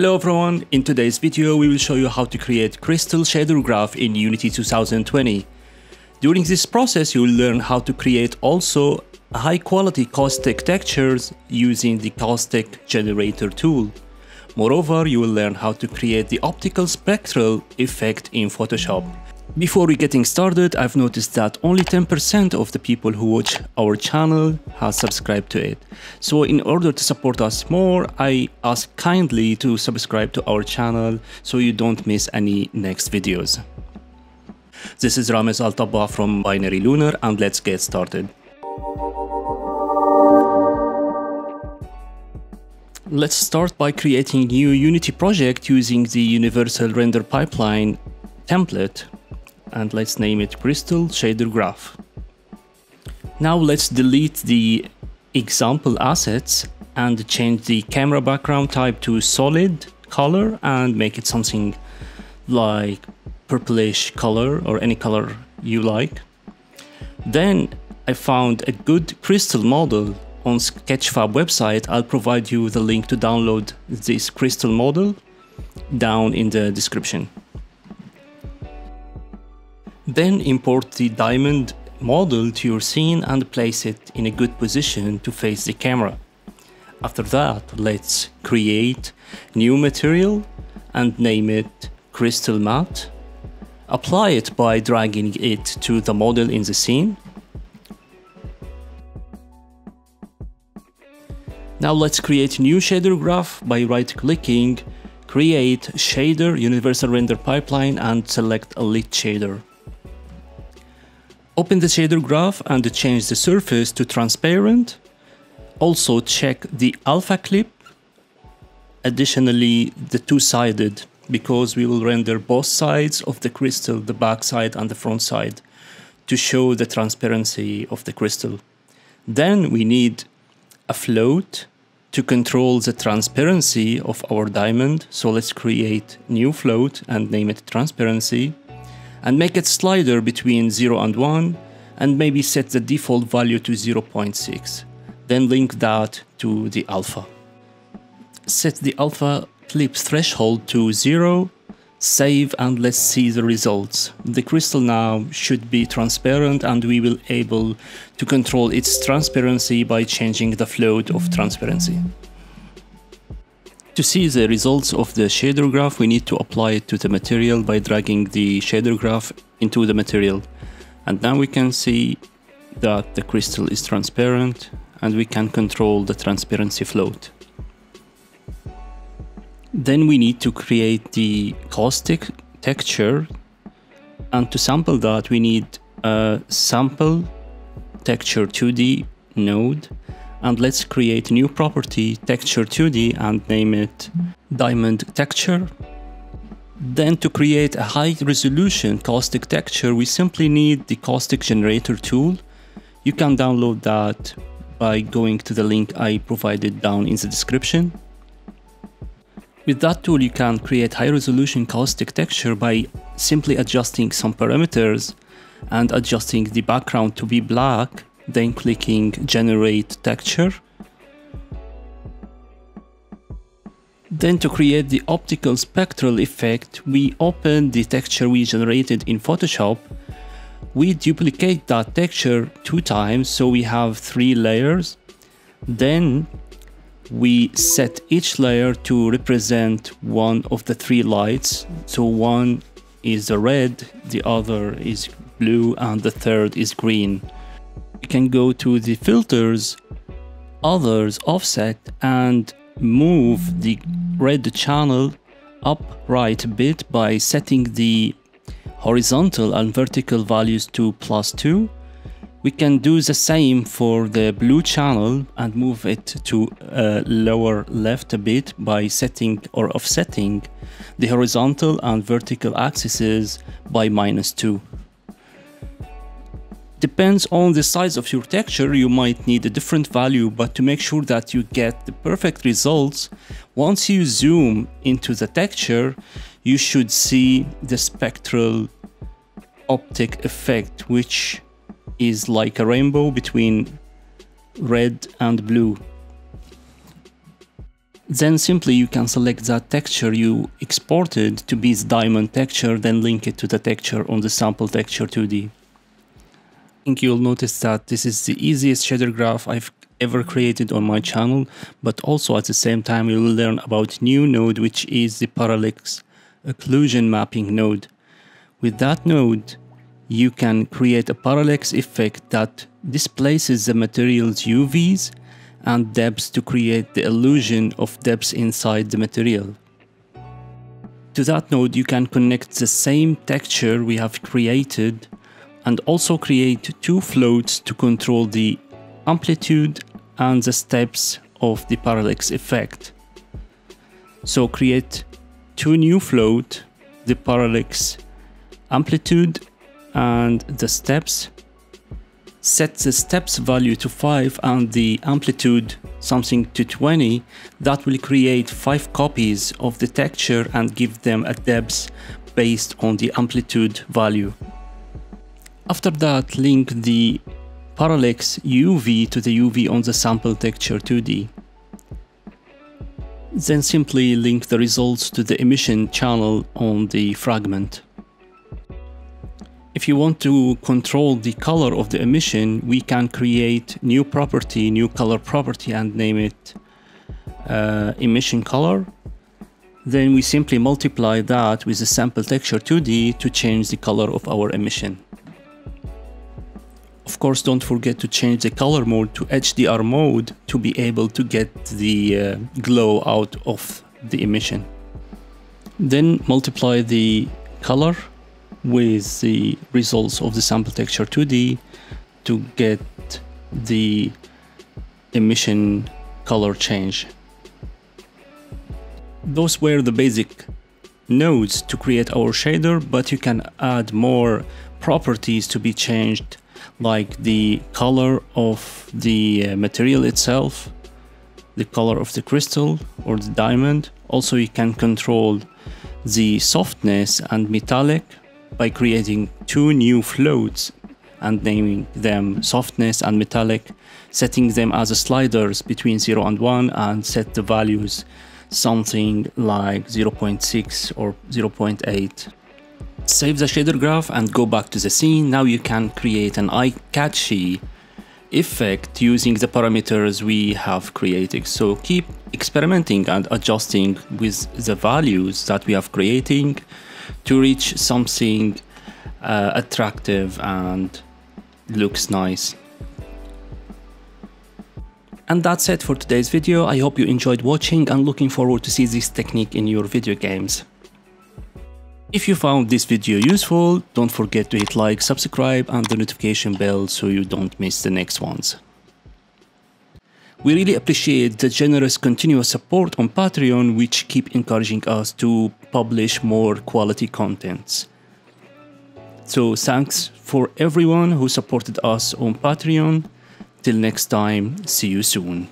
Hello everyone, in today's video we will show you how to create crystal shader graph in Unity 2020. During this process you will learn how to create also high quality caustic textures using the caustic generator tool. Moreover, you will learn how to create the optical spectral effect in Photoshop. Before we getting started, I've noticed that only 10% of the people who watch our channel has subscribed to it. So in order to support us more, I ask kindly to subscribe to our channel so you don't miss any next videos. This is Ramez Al from Binary Lunar and let's get started. Let's start by creating new Unity project using the Universal Render Pipeline template and let's name it crystal shader graph. Now let's delete the example assets and change the camera background type to solid color and make it something like purplish color or any color you like. Then I found a good crystal model on Sketchfab website. I'll provide you the link to download this crystal model down in the description. Then import the diamond model to your scene and place it in a good position to face the camera. After that, let's create new material and name it crystal matte. Apply it by dragging it to the model in the scene. Now let's create new shader graph by right clicking, create shader universal render pipeline and select a lit shader. Open the shader graph and change the surface to transparent. Also check the alpha clip. Additionally, the two-sided because we will render both sides of the crystal, the back side and the front side to show the transparency of the crystal. Then we need a float to control the transparency of our diamond. So let's create new float and name it transparency and make it slider between 0 and 1 and maybe set the default value to 0.6. Then link that to the alpha. Set the alpha clip threshold to 0, save and let's see the results. The crystal now should be transparent and we will able to control its transparency by changing the float of transparency. To see the results of the shader graph, we need to apply it to the material by dragging the shader graph into the material. And now we can see that the crystal is transparent and we can control the transparency float. Then we need to create the caustic texture and to sample that we need a sample texture 2D node and let's create a new property texture 2D and name it diamond texture. Then to create a high resolution caustic texture, we simply need the caustic generator tool. You can download that by going to the link I provided down in the description. With that tool, you can create high resolution caustic texture by simply adjusting some parameters and adjusting the background to be black then clicking generate texture. Then to create the optical spectral effect, we open the texture we generated in Photoshop. We duplicate that texture two times, so we have three layers. Then we set each layer to represent one of the three lights. So one is the red, the other is blue, and the third is green you can go to the filters, others, offset, and move the red channel up right a bit by setting the horizontal and vertical values to plus 2. We can do the same for the blue channel and move it to uh, lower left a bit by setting or offsetting the horizontal and vertical axes by minus 2. Depends on the size of your texture, you might need a different value, but to make sure that you get the perfect results, once you zoom into the texture, you should see the spectral optic effect, which is like a rainbow between red and blue. Then simply you can select that texture you exported to be the diamond texture, then link it to the texture on the sample texture 2D. You'll notice that this is the easiest shader graph I've ever created on my channel, but also at the same time you will learn about new node which is the parallax occlusion mapping node. With that node, you can create a parallax effect that displaces the material's UVs and depths to create the illusion of depths inside the material. To that node, you can connect the same texture we have created and also create two floats to control the amplitude and the steps of the parallax effect. So create two new float, the parallax amplitude and the steps set the steps value to 5 and the amplitude something to 20, that will create 5 copies of the texture and give them a depth based on the amplitude value. After that, link the parallax UV to the UV on the sample texture 2D. Then simply link the results to the emission channel on the fragment. If you want to control the color of the emission, we can create new property, new color property and name it uh, emission color. Then we simply multiply that with the sample texture 2D to change the color of our emission. Of course, don't forget to change the color mode to HDR mode to be able to get the uh, glow out of the emission. Then multiply the color with the results of the sample texture 2D to get the emission color change. Those were the basic nodes to create our shader, but you can add more properties to be changed like the color of the uh, material itself, the color of the crystal or the diamond. Also you can control the smoothness and metallic by creating two new floats and naming them smoothness and metallic, setting them as sliders between 0 and 1 and set the values something like 0.6 or 0.8. Save the shader graph and go back to the scene. Now you can create an eye-catchy effect using the parameters we have created. So keep experimenting and adjusting with the values that we have creating to reach something uh, attractive and looks nice. And that's it for today's video. I hope you enjoyed watching and looking forward to see this technique in your video games. If you found this video useful, don't forget to hit like, subscribe and the notification bell so you don't miss the next ones. We really appreciate the generous continuous support on Patreon which keep encouraging us to publish more quality contents. So thanks for everyone who supported us on Patreon. Till next time, see you soon.